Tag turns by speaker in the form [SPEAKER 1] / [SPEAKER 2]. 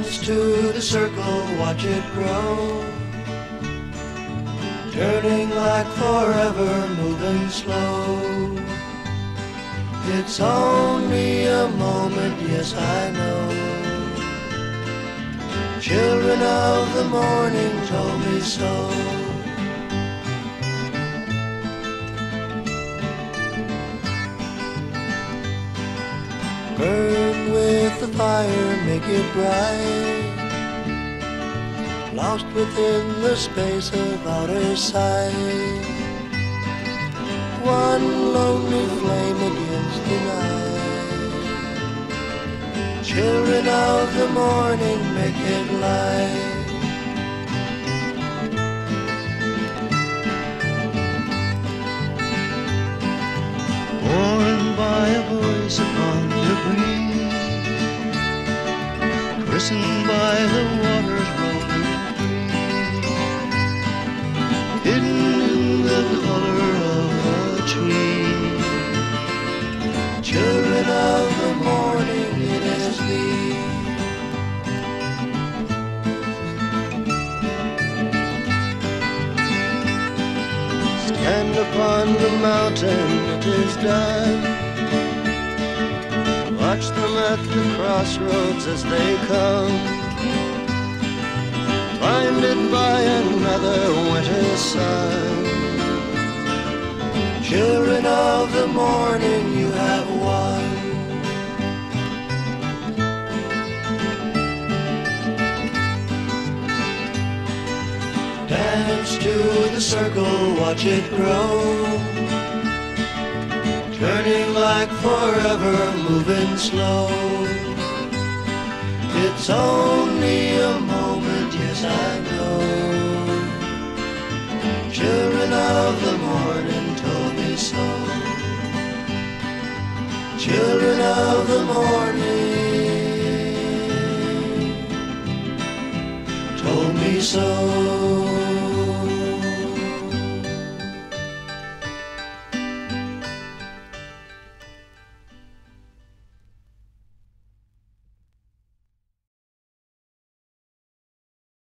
[SPEAKER 1] To the circle, watch it grow. Turning like forever, moving slow. It's only a moment, yes I know. Children of the morning told me so. Fire, make it bright. Lost within the space of outer sight. One lonely flame against the night. Children of the morning,
[SPEAKER 2] christened by the waters rolling hidden in the color of a tree.
[SPEAKER 1] Children of the morning, it thee. Stand upon the mountain, it is done. At the crossroads as they come. Blinded by another winter sun. Children of the morning, you have won. Dance to the circle, watch it grow. Turning like forever, moving slow. It's only a moment, yes I know. Children of the morning told me so. Children of the morning told me so.